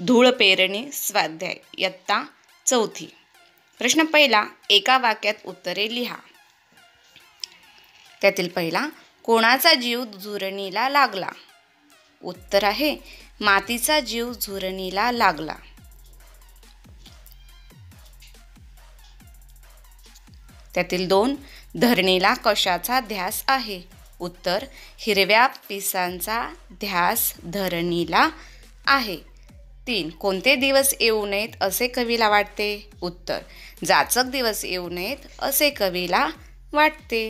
धूळ पेरणी स्वाध्याय इयत्ता चौथी. प्रश्न पहिला एका वाक्यात उत्तरे लिहा. त्यातील पहिला कोणाचा जीव झुरणीला लागला? उत्तर आहे मातीचा जीव झुरणीला लागला. त्यातील दोन धरणीला कशाचा ध्यास आहे? उत्तर हिरव्या पिसांचा ध्यास धरणीला आहे. तीन कोणते दिवस येऊ नयेत असे कवीला वाटते? उत्तर जाचक दिवस येऊ नयेत असे कवीला वाटते.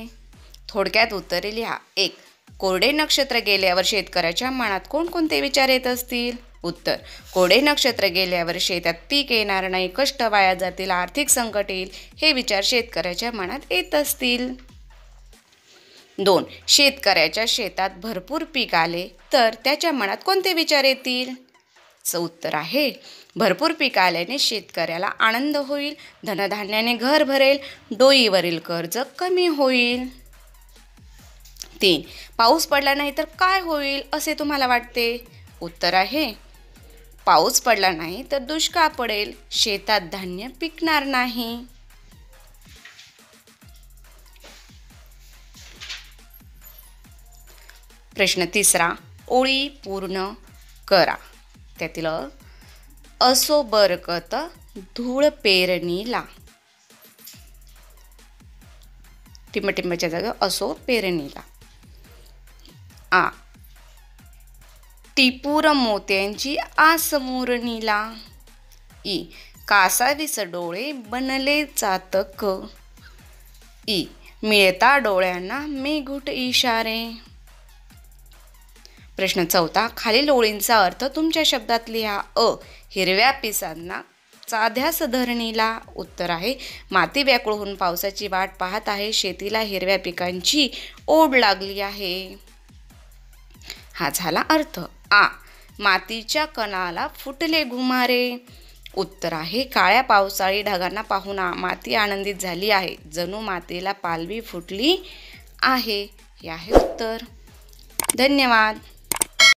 थोडक्यात उत्तरे लिहा. एक कोरडे नक्षत्र गेल्यावर शेतकऱ्याच्या मनात कोणकोणते विचार येत असतील? उत्तर कोरडे नक्षत्र गेल्यावर शेतात पीक येणार नाही कष्ट वाया जातील आर्थिक संकट येईल हे विचार शेतकऱ्याच्या मनात येत असतील. दोन शेतकऱ्याच्या शेतात भरपूर पीक आले तर त्याच्या मनात कोणते विचार येतील? चं उत्तर आहे. भरपूर पीक आल्याने शेतकऱ्याला आनंद होईल. धनधान्याने घर भरेल. डोईवरील कर्ज कमी होईल. तीन पाऊस पडला नाही तर काय होईल असे तुम्हाला वाटते? उत्तर आहे पाऊस पडला नाही तर दुष्काळ पडेल. शेतात धान्य पिकणार नाही. प्रश्न तिसरा ओळी पूर्ण करा. त्यातील असो बरकत धूळ पेरणीला. टिंबटिंबाच्या जागा असो पेरणीला. आ. टिपूर मोत्यांची आसमोरणीला ई. कासावीस डोळे बनले चातक ई. मिळता डोळ्यांना मेघुट इशारे. प्रश्न चौथा खालील ओळींचा अर्थ तुमच्या शब्दात लिहा अ हिरव्या पिसांना साध्या सधरणीला उत्तर आहे. माती व्याकुळ होऊन पावसाची वाट पाहत आहे. शेतीला हिरव्या पिकांची ओढ लागली आहे. हा झाला अर्थ आ. मातीच्या कणाला फुटले घुमारे. उत्तर आहे काळ्या पावसाळी ढगांना पाहून माती आनंदित झाली आहे. जणू मातीला पालवी फुटली आहे. हे आहे उत्तर. धन्यवाद.